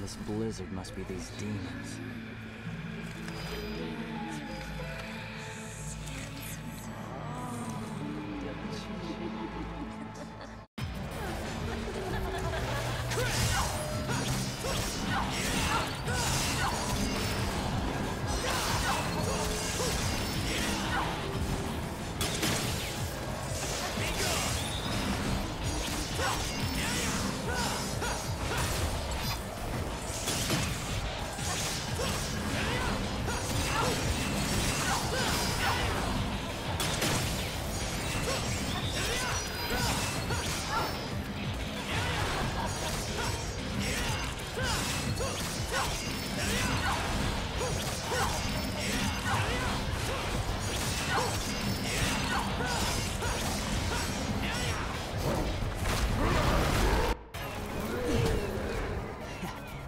This blizzard must be these demons.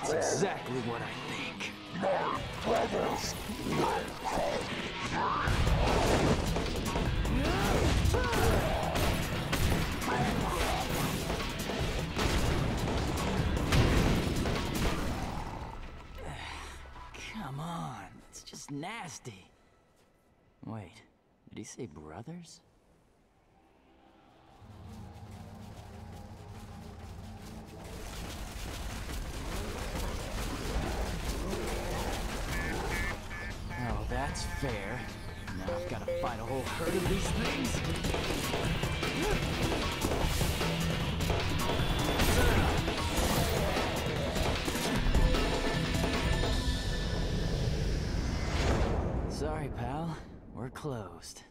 That's exactly what I think. My brothers will come. Come on, it's just nasty. Wait, did he say brothers? Fair. Now I've got to fight a whole herd of these things. Sorry, pal. We're closed.